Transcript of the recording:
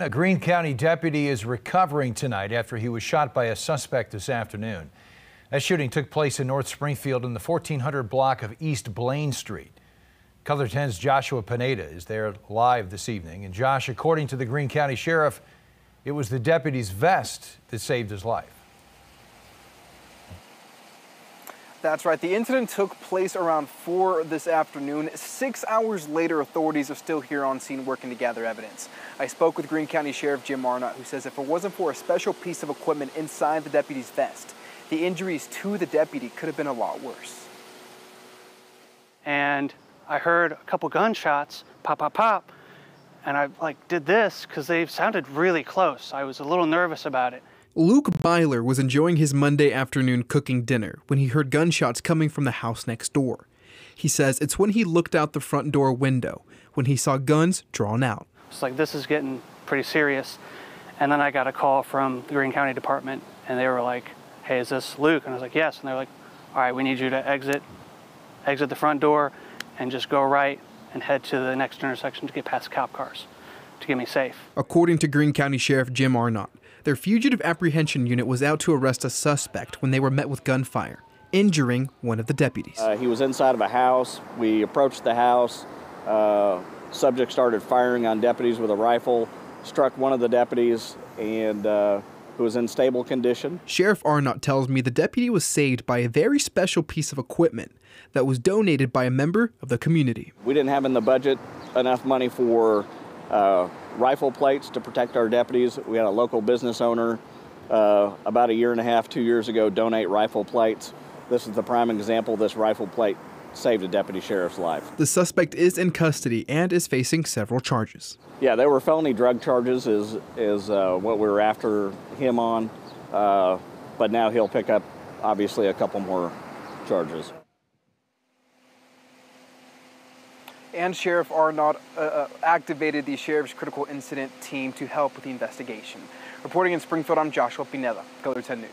A Greene County deputy is recovering tonight after he was shot by a suspect this afternoon. That shooting took place in North Springfield in the 1400 block of East Blaine Street. KOLR 10's Joshua Pineda is there live this evening. And Josh, according to the Greene County Sheriff, it was the deputy's vest that saved his life. That's right. The incident took place around 4 this afternoon. Six hours later, authorities are still here on scene working to gather evidence. I spoke with Greene County Sheriff Jim Arnott, who says if it wasn't for a special piece of equipment inside the deputy's vest, the injuries to the deputy could have been a lot worse. And I heard a couple gunshots, pop, pop, pop, and I like did this because they sounded really close. I was a little nervous about it. Luke Byler was enjoying his Monday afternoon cooking dinner when he heard gunshots coming from the house next door. He says it's when he looked out the front door window when he saw guns drawn out. It's like this is getting pretty serious. And then I got a call from the Greene County Department and they were like, Hey, is this Luke? And I was like, Yes. And they're like, All right, we need you to exit, exit the front door and just go right and head to the next intersection to get past cop cars to get me safe. According to Greene County Sheriff Jim Arnott, their fugitive apprehension unit was out to arrest a suspect when they were met with gunfire, injuring one of the deputies. Uh, he was inside of a house. We approached the house. Uh, subject started firing on deputies with a rifle, struck one of the deputies, and uh, who was in stable condition. Sheriff Arnott tells me the deputy was saved by a very special piece of equipment that was donated by a member of the community. We didn't have in the budget enough money for uh, rifle plates to protect our deputies. We had a local business owner uh, about a year and a half, two years ago, donate rifle plates. This is the prime example. This rifle plate saved a deputy sheriff's life. The suspect is in custody and is facing several charges. Yeah, there were felony drug charges is, is uh, what we were after him on, uh, but now he'll pick up, obviously, a couple more charges. And Sheriff Arnott uh, uh, activated the Sheriff's Critical Incident Team to help with the investigation. Reporting in Springfield, I'm Joshua Pineda, KOLR 10 News.